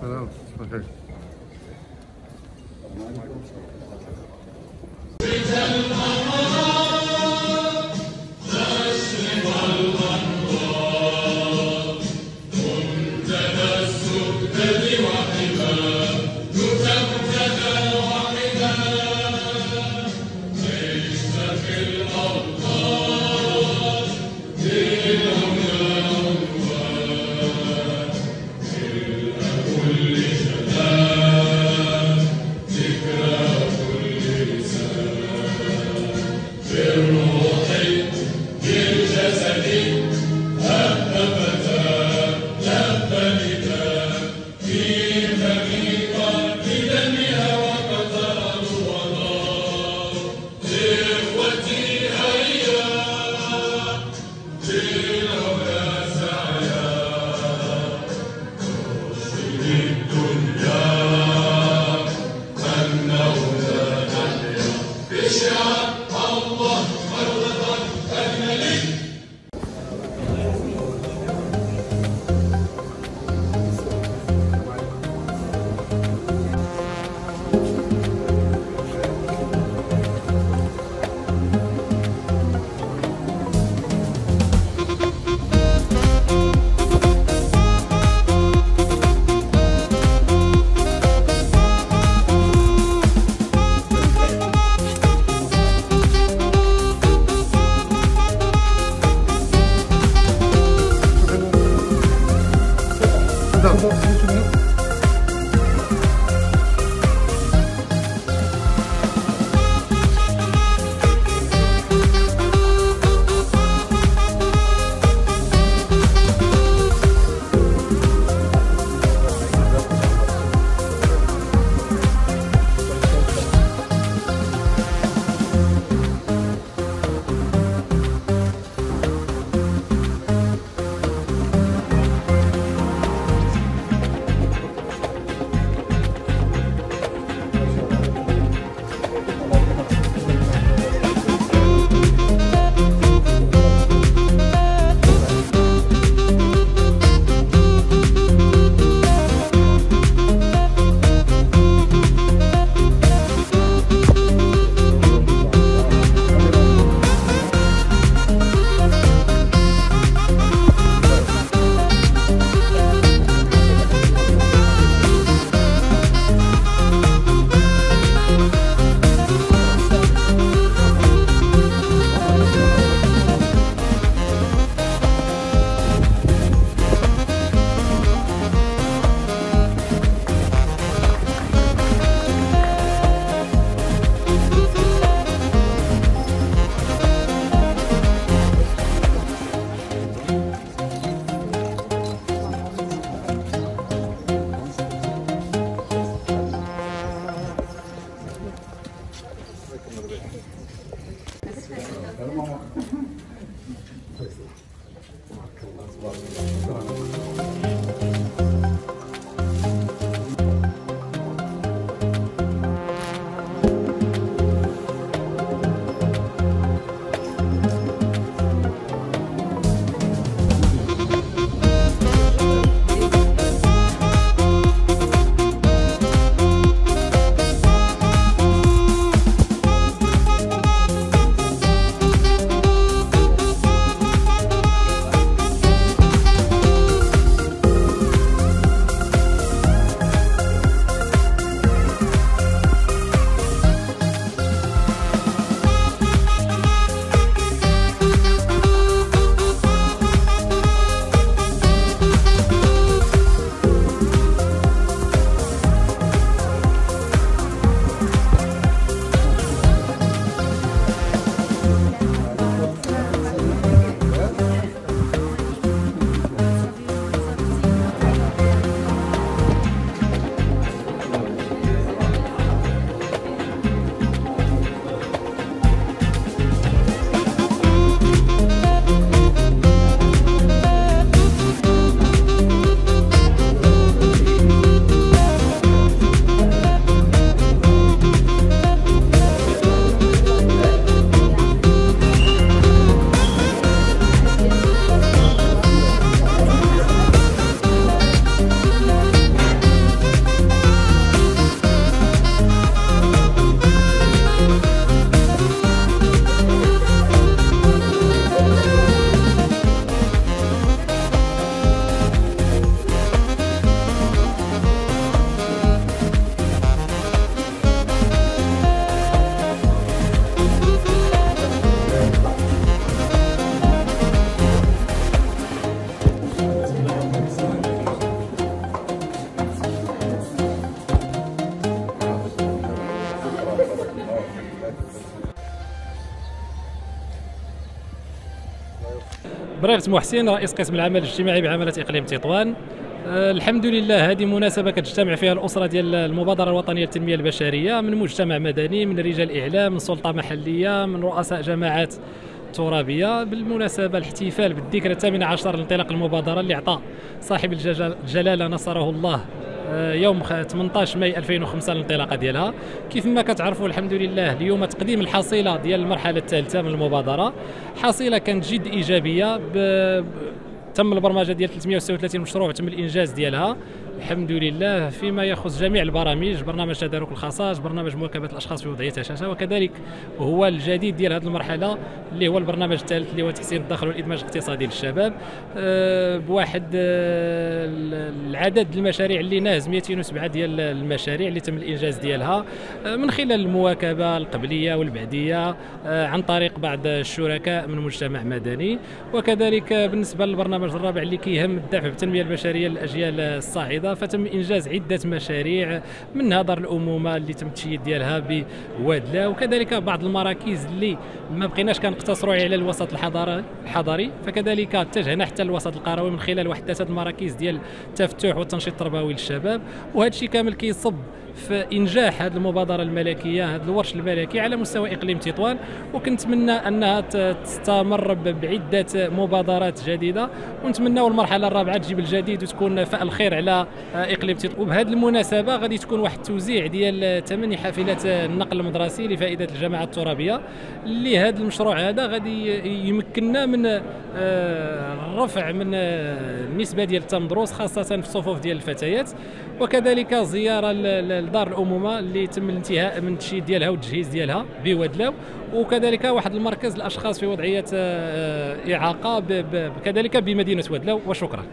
What else? Okay. 欢迎收听。برغت محسن رئيس قسم العمل الاجتماعي بعملة إقليم تطوان. آه، الحمد لله هذه مناسبة كتجتمع فيها الأسرة ديال المبادرة الوطنية للتنمية البشرية من مجتمع مدني من رجال إعلام من سلطة محلية من رؤساء جماعات ترابية. بالمناسبة الاحتفال بالذكرى الثامنة عشر لانطلاق المبادرة اللي أعطى صاحب الجلالة نصره الله يوم 18 ماي 2005 الانطلاقه ديالها. كيف ما كتعرفوا الحمد لله اليوم تقديم الحصيلة ديال المرحلة الثالثة من المبادرة. حصيلة كانت جد إيجابية تم البرمجة ديال 336 مشروع وتم الإنجاز ديالها. الحمد لله فيما يخص جميع البرامج برنامج تدارك الخصائص برنامج مواكبة الأشخاص في وضعية هشاشه وكذلك هو الجديد ديال هذه المرحلة اللي هو البرنامج الثالث اللي هو تحسين الدخل والإدماج الاقتصادي للشباب. أه بواحد أه العدد المشاريع اللي ناهز 207 ديال المشاريع اللي تم الإنجاز ديالها. أه من خلال المواكبة القبلية والبعدية عن طريق بعض الشركاء من مجتمع مدني. وكذلك بالنسبة للبرنامج الرابع اللي كيهم الدفع بالتنميه البشرية للأجيال الصاعدة فتم إنجاز عدة مشاريع منها دار الأمومة اللي تم التشييد ديالها بوادله وكذلك بعض المراكز اللي ما بقيناش كنقتصروا على الوسط الحضري. فكذلك اتجهنا حتى الوسط القروي من خلال وحده المراكز ديال التفتح والتنشيط التربوي للشباب وهذا الشيء كامل كيصب في انجاح هذه المبادرة الملكية هذا الورش الملكي على مستوى إقليم تطوان. وكنتمنى أنها تستمر بعدة مبادرات جديدة. ونتمنى المرحله الرابعة تجيب الجديد وتكون فاء الخير على إقليم تطوان. وبهذه المناسبة غادي تكون واحد التوزيع ديال ثماني حافلات النقل المدرسي لفائدة الجماعه الترابية. اللي هذا المشروع هذا غادي يمكننا من الرفع آه، من النسبة ديال التمدروس خاصة في الصفوف ديال الفتيات. وكذلك زيارة لدار الأمومة اللي تم الانتهاء من التشييد ديالها والتجهيز ديالها بودلاو وكذلك واحد المركز للاشخاص في وضعية آه، إعاقة كذلك بمدينة ودلاو وشكرا.